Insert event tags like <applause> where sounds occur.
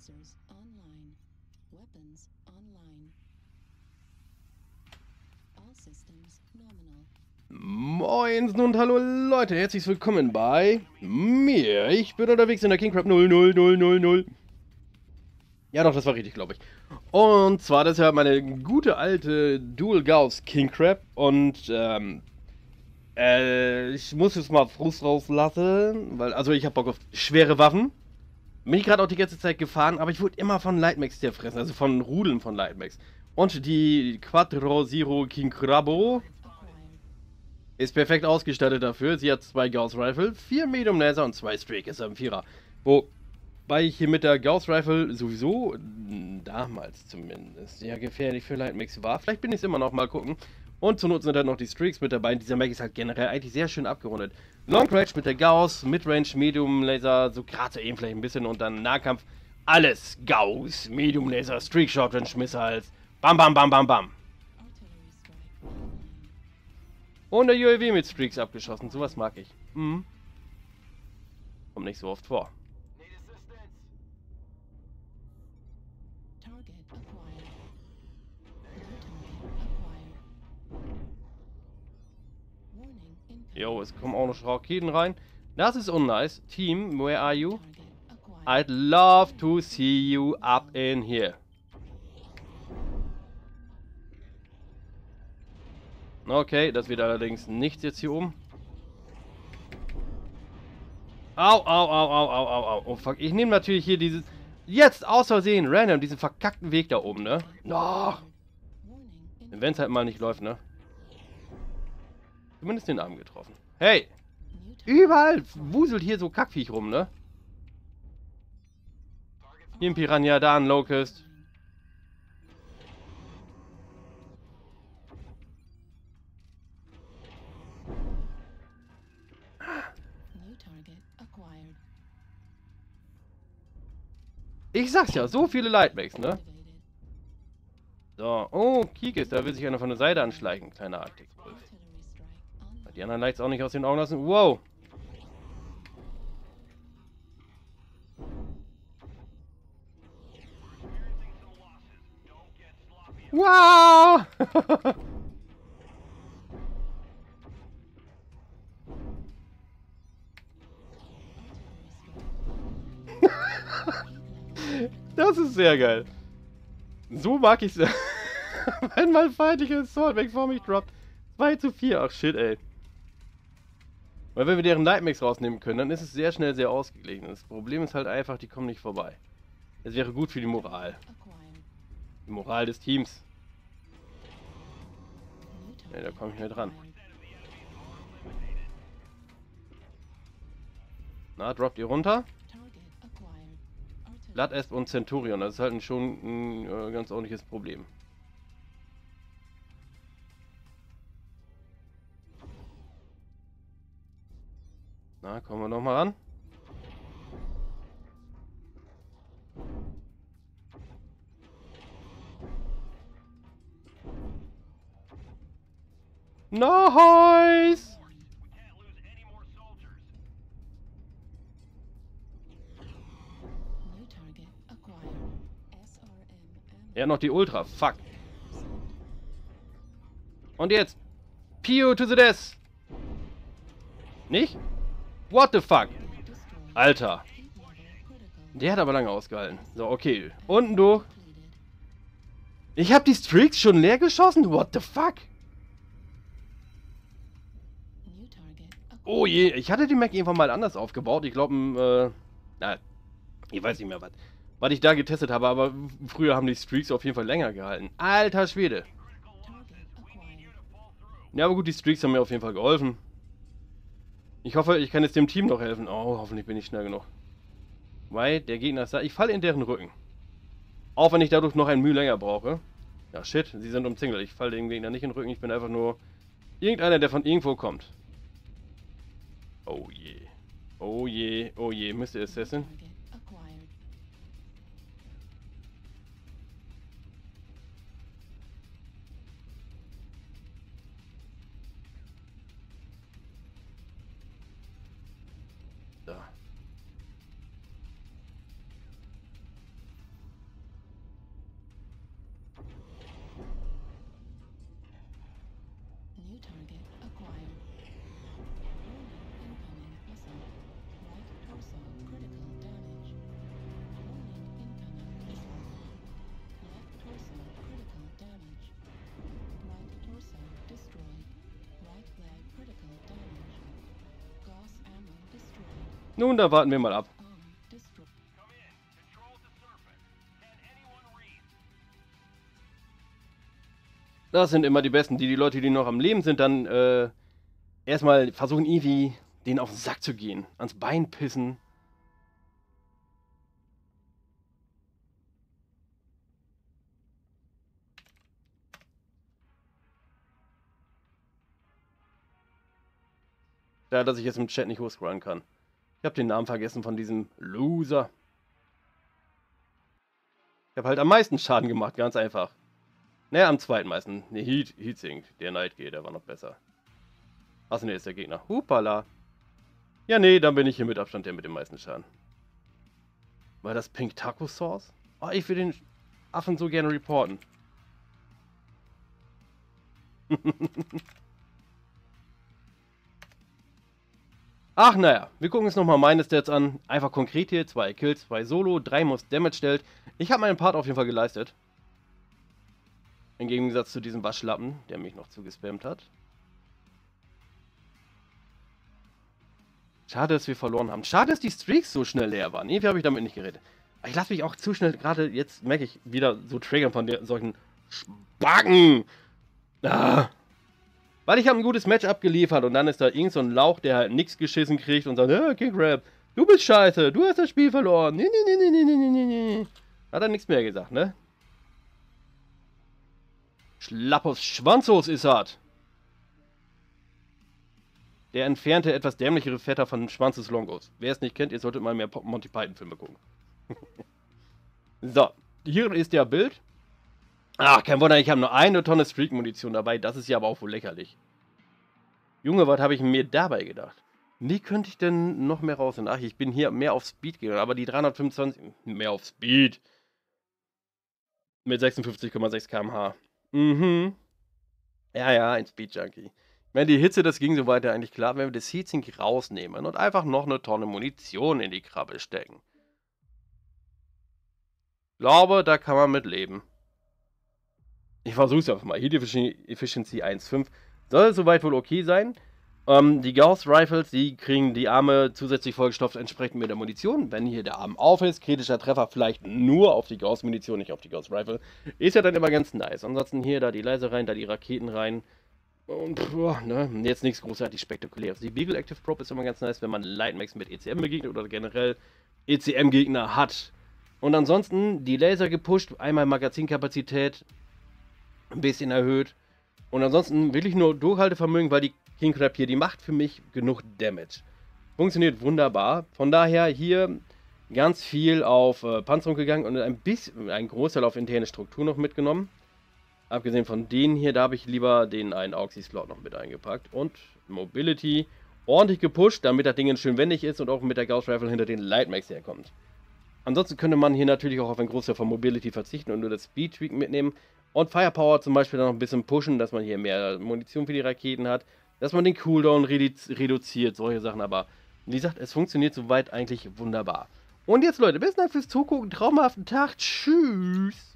Sensors online. Weapons online. All systems nominal. Moin und hallo Leute, herzlich willkommen bei mir. Ich bin unterwegs in der King Crab 00000. Ja doch, das war richtig, glaube ich. Und zwar, das ist ja meine gute alte Dual Gauss King Crab und ähm, äh, ich muss jetzt mal Frust rauslassen, weil, also ich habe Bock auf schwere Waffen. Bin ich gerade auch die ganze Zeit gefahren, aber ich wurde immer von Lightmax fressen, also von Rudeln von Lightmax. Und die Quattro Zero King Crabo ist perfekt ausgestattet dafür. Sie hat zwei Gauss Rifle, vier Medium Laser und zwei. Ist ein Vierer. Wobei ich hier mit der Gauss Rifle sowieso damals zumindest sehr gefährlich für Lightmax war. Vielleicht bin ich es immer noch mal gucken. Und zur Not sind dann noch die Streaks mit dabei. Dieser Mag ist halt generell eigentlich sehr schön abgerundet. Long Range mit der Gauss, Midrange, Medium Laser, so gerade eben vielleicht ein bisschen und dann Nahkampf. Alles Gauss, Medium Laser, Streak Short Range Missiles. Bam, bam, bam, bam, bam. Und der UAV mit Streaks abgeschossen. Sowas mag ich. Mhm. Kommt nicht so oft vor. Jo, es kommen auch noch Raketen rein. Das ist unnice. Team, where are you? I'd love to see you up in here. Okay, das wird allerdings nichts jetzt hier oben. Au, au, au, au, au, au, au. Oh fuck, ich nehme natürlich hier dieses... Jetzt aus Versehen, random, diesen verkackten Weg da oben, ne? Incoming. Wenn es halt mal nicht läuft, ne? Zumindest den Arm getroffen. Hey! Überall wuselt hier so Kackviech rum, ne? Hier ein Piranha, da ein Locust. Ich sag's ja, so viele Lightbacks, ne? So, oh, Kikis, da will sich einer von der Seite anschleichen, kleiner Arktikwolf. Die anderen Lights auch nicht aus den Augen lassen. Wow! Wow! <laughs> Das ist sehr geil. So mag ich's. <laughs> Wenn mein feindlicher Swordback vor mich droppt. 2 zu 4. Ach shit, ey. Weil wenn wir deren Nightmax rausnehmen können, dann ist es sehr schnell sehr ausgeglichen. Das Problem ist halt einfach, die kommen nicht vorbei. Es wäre gut für die Moral. Die Moral des Teams. Ja, da komme ich nicht acquired. Na, droppt ihr runter? Target acquired. Artillery. Blood Esp und Centurion. Das ist halt schon ein äh, ganz ordentliches Problem. Na, kommen wir noch mal ran. Nice! Er hat noch die Ultra. Fuck. Und jetzt. Pio to the death. Nicht? What the fuck? Alter. Der hat aber lange ausgehalten. So, okay. Unten durch. Ich habe die Streaks schon leer geschossen? What the fuck? Oh je, ich hatte die Mac irgendwann mal anders aufgebaut. Ich glaube, äh, na, ich weiß nicht mehr was. Was ich da getestet habe, aber früher haben die Streaks auf jeden Fall länger gehalten. Alter Schwede. Ja, aber gut, die Streaks haben mir auf jeden Fall geholfen. Ich hoffe, ich kann jetzt dem Team noch helfen. Oh, hoffentlich bin ich schnell genug. Weil der Gegner ist da. Ich falle in deren Rücken. Auch wenn ich dadurch noch ein Mühe länger brauche. Ja, shit, sie sind umzingelt. Ich falle dem Gegner nicht in den Rücken. Ich bin einfach nur irgendeiner, der von irgendwo kommt. Oh je. Oh je, oh je, Mr. Assassin. target acquired. Warning incoming missile. Right torso critical damage. Warning incoming missile. Left torso critical damage. Right torso destroyed. Right leg critical damage. Gauss ammo destroyed. Nun, da warten wir mal ab. Das sind immer die Besten. Die, die Leute, die noch am Leben sind, dann äh, erstmal versuchen irgendwie denen auf den Sack zu gehen. Ans Bein pissen. Ja, dass ich jetzt im Chat nicht hochscrollen kann. Ich habe den Namen vergessen von diesem Loser. Ich habe halt am meisten Schaden gemacht, ganz einfach. Naja, am zweiten meisten. Ne, Heat, Heatsink. Der Nightgate, der war noch besser. Achso, ne, ist der Gegner. Hupala. Ja, nee, dann bin ich hier mit Abstand der mit dem meisten Schaden. War das Pink Taco Sauce? Oh, ich will den Affen so gerne reporten. <laughs> Ach naja, wir gucken uns nochmal meine Stats an. Einfach konkret hier, 2 Kills, 2 Solo, 3 Most Damage stellt. Ich habe meinen Part auf jeden Fall geleistet. Im Gegensatz zu diesem Waschlappen, der mich noch zugespammt hat. Schade, dass wir verloren haben. Schade, dass die Streaks so schnell leer waren. Irgendwie habe ich damit nicht geredet. Ich lasse mich auch zu schnell, gerade jetzt merke ich wieder so triggern von der, solchen Spacken. Ah. Weil ich habe ein gutes Match abgeliefert und dann ist da irgend so ein Lauch, der halt nichts geschissen kriegt und sagt, äh, King Crab, du bist scheiße, du hast das Spiel verloren. Nee, nee, nee, nee, nee, nee, nee. Hat er nichts mehr gesagt, ne? Schlappos Schwanzos ist hart. Der entfernte, etwas dämlichere Vetter von Schwanzes Longos. Wer es nicht kennt, ihr solltet mal mehr Monty Python-Filme gucken. <laughs> so, hier ist der Bild. Ach, kein Wunder, ich habe nur eine Tonne Streak-Munition dabei. Das ist ja aber auch wohl lächerlich. Junge, was habe ich mir dabei gedacht? Wie könnte ich denn noch mehr rausnehmen? Ach, ich bin hier mehr auf Speed gegangen, aber die 325... Mehr auf Speed. Mit 56,6 km/h. Mhm. Ja, ja, ein Speed-Junkie. Ich meine, die Hitze, das ging so weiter eigentlich klar, wenn wir das Heatsink rausnehmen und einfach noch eine Tonne Munition in die Krabbe stecken. Glaube, da kann man mit leben. Ich versuch's einfach mal. Heat Efficiency 1.5 soll soweit wohl okay sein. Ähm, die Gauss Rifles, die kriegen die Arme zusätzlich vollgestopft entsprechend mit der Munition. Wenn hier der Arm auf ist, kritischer Treffer vielleicht nur auf die Gauss Munition, nicht auf die Gauss Rifle. Ist ja dann immer ganz nice. Ansonsten hier da die Laser rein, da die Raketen rein. Und boah, ne, jetzt nichts großartig spektakuläres. Die Beagle Active Probe ist immer ganz nice, wenn man Lightmax mit ECM begegnet oder generell ECM-Gegner hat. Und ansonsten die Laser gepusht, einmal Magazinkapazität ein bisschen erhöht. Und ansonsten wirklich nur Durchhaltevermögen, weil die King Crab hier, die macht für mich genug Damage. Funktioniert wunderbar. Von daher hier ganz viel auf äh, Panzerung gegangen und ein bisschen, ein Großteil auf interne Struktur noch mitgenommen. Abgesehen von denen hier, da habe ich lieber den einen Auxi-Slot noch mit eingepackt. Und Mobility ordentlich gepusht, damit das Ding schön wendig ist und auch mit der Gauss Rifle hinter den Lightmax herkommt. Ansonsten könnte man hier natürlich auch auf einen Großteil von Mobility verzichten und nur das Speed Tweak mitnehmen. Und Firepower zum Beispiel dann noch ein bisschen pushen, dass man hier mehr Munition für die Raketen hat, dass man den Cooldown redu reduziert, solche Sachen. Aber wie gesagt, es funktioniert soweit eigentlich wunderbar. Und jetzt Leute, bis dann fürs Zugucken, traumhaften Tag, tschüss.